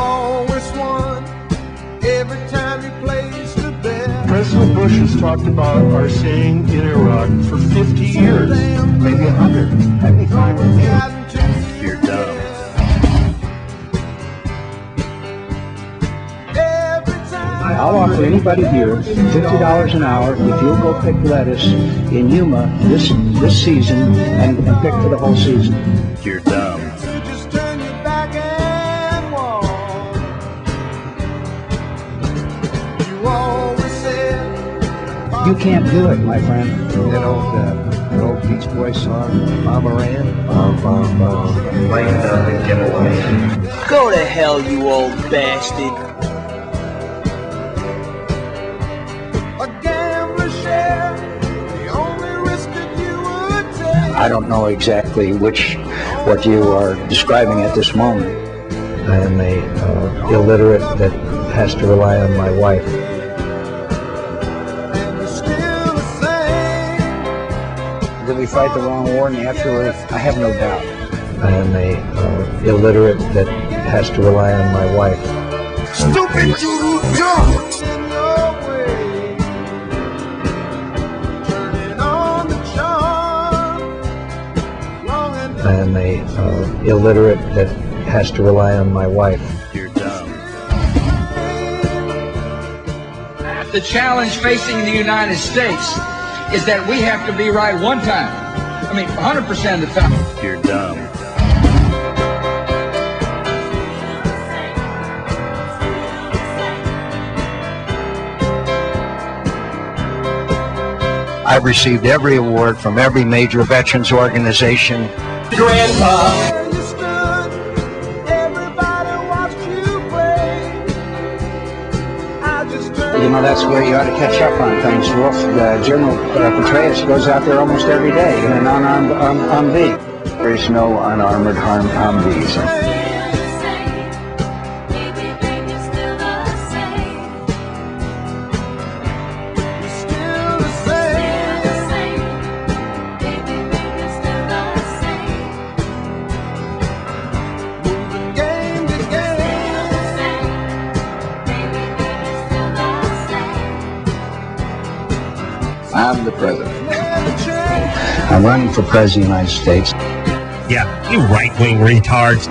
always won every time you placed a bet. President Bush has talked about our staying in Iraq for 50 years, maybe 100. That'd be fine with me. You're dumb. I'll offer anybody here fifty dollars an hour if you'll go pick lettuce in Yuma this this season and, and pick for the whole season. You're dumb. You can't do it, my friend. That old, uh, that old Beach Boy song, Bomb Iran. And get away. Go to hell, you old bastard. a gambler share the only risk that you would take. I don't know exactly which what you are describing at this moment. I am a uh, illiterate that has to rely on my wife. Same. Did we fight the wrong war in the afterlife? I have no doubt. I am a uh, illiterate that has to rely on my wife. Stupid you dumb in your way. Turning on the charm. Long and I am a uh, illiterate that has to rely on my wife. You're dumb. The challenge facing the United States is that we have to be right one time. I mean, 100% of the time. You're dumb. I've received every award from every major veterans organization. Grandpa. You know, that's where you ought to catch up on things, Wolf. Uh, General uh, Petraeus goes out there almost every day in an unarmed um, Humvee. There is no unarmored harm Humvees. I'm the president. I'm running for president of the United States. Yeah, you right wing retards.